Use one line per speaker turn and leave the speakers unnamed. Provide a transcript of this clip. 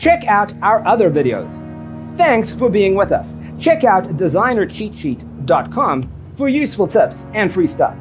check out our other videos. Thanks for being with us. Check out designercheatsheet.com for useful tips and free stuff.